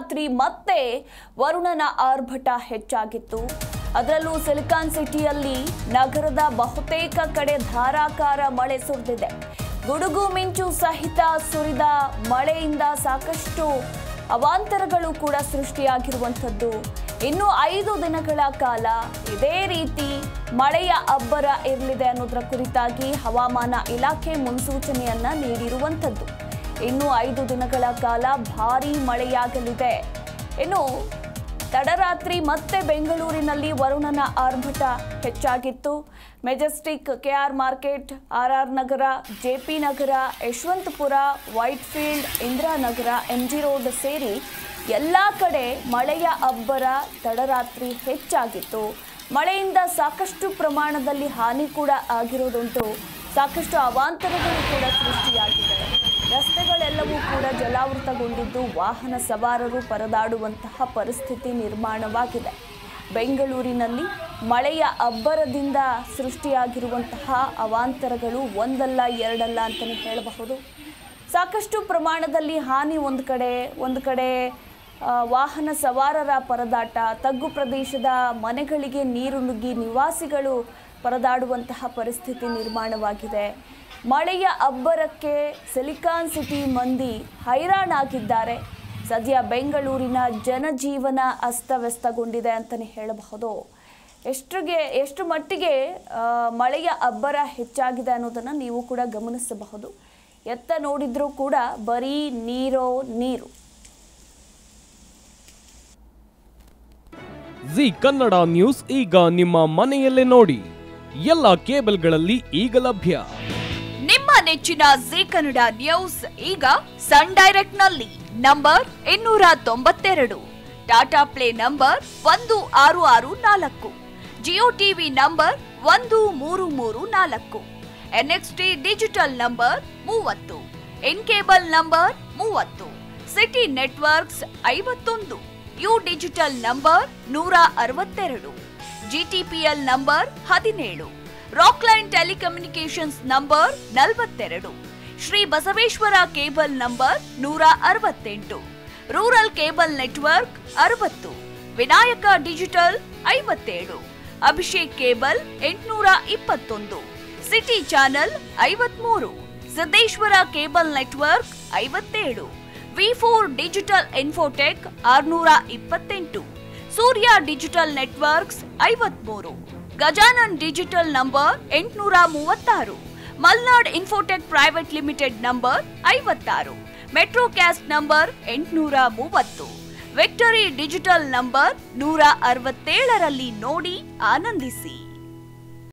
ತಡರಾತ್ರಿ ಮತ್ತೆ ವರುಣನ ಆರ್ಭಟ ಹೆಚ್ಚಾಗಿತ್ತು. ಅದರಲ್ಲೂ ಸಿಲಿಕಾನ್ ಸಿಟಿಯಲ್ಲಿ ನಗರದ ಬಹುತೇಕ ಕಡೆ ಧಾರಾಕಾರ ಮಳೆ ಸುರಿದಿದೆ. ಗುಡುಗು ಮಿಂಚು ಸಹಿತ ಸುರಿದ ಮಳೆಯಿಂದ ಸಾಕಷ್ಟು ಅವಾಂತರಗಳು ಕೂಡ ಸೃಷ್ಟಿಯಾಗಿರುವಂಥದ್ದು. ಇನ್ನು ಐದು ದಿನಗಳ ಕಾಲ ಇದೇ ರೀತಿ ಮಳೆಯ ಅಬ್ಬರ ಇರಲಿದೆ ಅನ್ನೋದರ ಕುರಿತಾಗಿ ಹವಾಮಾನ ಇಲಾಖೆ ಮುನ್ಸೂಚನೆಯನ್ನ ನೀಡಿರುವಂಥದ್ದು. ಇನ್ನು ಐದು ದಿನಗಳ ಕಾಲ ಭಾರೀ ಮಳೆಯಾಗಲಿದೆ. ಇನ್ನು ತಡರಾತ್ರಿ ಮತ್ತೆ ಬೆಂಗಳೂರಿನಲ್ಲಿ ವರುಣನ ಆರ್ಭಟ ಹೆಚ್ಚಾಗಿತ್ತು. Majestic KR market RR Nagar JP Nagar, Yeshwanthpur, Whitefield, Indiranagar MG road ಸೇರಿ ಎಲ್ಲ ಕಡೆ ಮಳೆಯ ಅಬ್ಬರ ತಡರಾತ್ರಿ ಹೆಚ್ಚಾಗಿತ್ತು. ಮಳೆಯಿಂದ ಸಾಕಷ್ಟು ಪ್ರಮಾಣದಲ್ಲಿ ಹಾನಿ ಕೂಡ ಆಗಿರೋದುಂಟು ಸಾಕಷ್ಟು ಅವಾಂತರಗಳು ಕೂಡ ಸೃಷ್ಟಿಯಾಗಿದೆ ರಸ್ತೆಗಳೆಲ್ಲವೂ ಕೂಡ ಜಲಾವೃತಗೊಂಡಿದ್ದು ವಾಹನ ಸವಾರರು ಪರದಾಡುವಂತಹ ಪರಿಸ್ಥಿತಿ ನಿರ್ಮಾಣವಾಗಿದೆ. ಬೆಂಗಳೂರಿನಲ್ಲಿ ಮಳೆಯ ಅಬ್ಬರದಿಂದ ಸೃಷ್ಟಿಯಾಗಿರುವಂತಹ ಅವಾಂತರಗಳು ಒಂದಲ್ಲ ಎರಡಲ್ಲ ಅಂತಲೇ ಹೇಳಬಹುದು. ಸಾಕಷ್ಟು ಪ್ರಮಾಣದಲ್ಲಿ ಹಾನಿ ಒಂದು ಕಡೆ ಒಂದು ಕಡೆ ವಾಹನ ಸವಾರರ ಪರದಾಟ, ತಗ್ಗು ಪ್ರದೇಶದ ಮನೆಗಳಿಗೆ ನೀರು ನುಗ್ಗಿ ನಿವಾಸಿಗಳು ಪರದಾಡುವಂತಹ ಪರಿಸ್ಥಿತಿ ನಿರ್ಮಾಣವಾಗಿದೆ. ಮಳೆಯ ಅಬ್ಬರಕ್ಕೆ ಸಿಲಿಕಾನ್ ಸಿಟಿ ಮಂದಿ ಹೈರಾಣಾಗಿದ್ದಾರೆ. ಸದ್ಯ ಬೆಂಗಳೂರಿನ ಜನಜೀವನ ಅಸ್ತವ್ಯಸ್ತಗೊಂಡಿದೆ ಅಂತಲೇ ಹೇಳಬಹುದು. ಎಷ್ಟುಗೆ ಎಷ್ಟು ಮಟ್ಟಿಗೆ ಮಳೆಯ ಅಬ್ಬರ ಹೆಚ್ಚಾಗಿದೆ ಅನ್ನೋದನ್ನು ನೀವು ಕೂಡ ಗಮನಿಸಬಹುದು. ಎತ್ತ ನೋಡಿದರೂ ಕೂಡ ಬರೀ ನೀರೋ ನೀರು. ಜಿ ಕನ್ನಡ ನ್ಯೂಸ್ ಈಗ ನಿಮ್ಮ ಮನೆಯಲ್ಲೇ ನೋಡಿ. ಎಲ್ಲ ಕೇಬಲ್ಗಳಲ್ಲಿ ಈಗ ಲಭ್ಯ. ನೆಚ್ಚಿನ ಜಿ ಕನ್ನಡ ನ್ಯೂಸ್ ಈಗ ಸನ್ ಡೈರೆಕ್ಟ್ನಲ್ಲಿ ನಂಬರ್ ಇನ್ನೂರ ತೊಂಬತ್ತೆರಡು. ಟಾಟಾ ಪ್ಲೇ ನಂಬರ್ ಒಂದು ಆರು ಆರು ನಾಲ್ಕು. ಜಿಯೋ ಟಿವಿ ನಂಬರ್ ಒಂದು ಮೂರು ಮೂರು ನಾಲ್ಕು. ಎನ್ಎಕ್ಸ್ಟಿ ಡಿಜಿಟಲ್ ನಂಬರ್ ಮೂವತ್ತು. ಇನ್ ಕೇಬಲ್ ನಂಬರ್ ಮೂವತ್ತು. ಸಿಟಿ ನೆಟ್ವರ್ಕ್ಸ್ ಐವತ್ತೊಂದು. ಯು ಡಿಜಿಟಲ್ ನಂಬರ್ ನೂರ ಅರವತ್ತೆರಡು. ಜಿಟಿಪಿಎಲ್ ನಂಬರ್ ಹದಿನೇಳು. ರಾಕ್ಲೈನ್ ಟೆಲಿಕಮ್ಯುನಿಕೇಶನ್ಸ್ ನಂಬರ್ ನಲವತ್ತೆರಡು. ಶ್ರೀ ಬಸವೇಶ್ವರ ಕೇಬಲ್ ನಂಬರ್ ನೂರ ಅರವತ್ತೆಂಟು. ರೂರಲ್ ಕೇಬಲ್ ನೆಟ್ವರ್ಕ್ ಅರವತ್ತು. ವಿನಾಯಕ ಡಿಜಿಟಲ್ ಐವತ್ತೇಳು. ಅಭಿಷೇಕ್ ಕೇಬಲ್ ಎಂಟುನೂರ ಇಪ್ಪತ್ತೊಂದು. ಸಿಟಿ ಚಾನೆಲ್ ಐವತ್ಮೂರು. ಸಿದ್ದೇಶ್ವರ ಕೇಬಲ್ ನೆಟ್ವರ್ಕ್ ಐವತ್ತೇಳು. ವಿ ಫೋರ್ ಡಿಜಿಟಲ್ ಇನ್ಫೋಟೆಕ್ ಆರ್ನೂರ ಇಪ್ಪತ್ತೆಂಟು. ಸೂರ್ಯ ಡಿಜಿಟಲ್ ನೆಟ್ವರ್ಕ್ಸ್ ಐವತ್ಮೂರು. ಗಜಾನನ್ ಡಿಜಿಟಲ್ ನಂಬರ್ ಎಂಟುನೂರ ಮೂವತ್ತಾರು Malnad infotech private limited number ಐವತ್ತಾರು ಮೆಟ್ರೋ ಕ್ಯಾಸ್ಟ್ ನಂಬರ್ ಎಂಟುನೂರ ಮೂವತ್ತು ವಿಕ್ಟರಿ ಡಿಜಿಟಲ್ ನಂಬರ್ ನೂರ ಅರವತ್ತೇಳರಲ್ಲಿ ನೋಡಿ ಆನಂದಿಸಿ.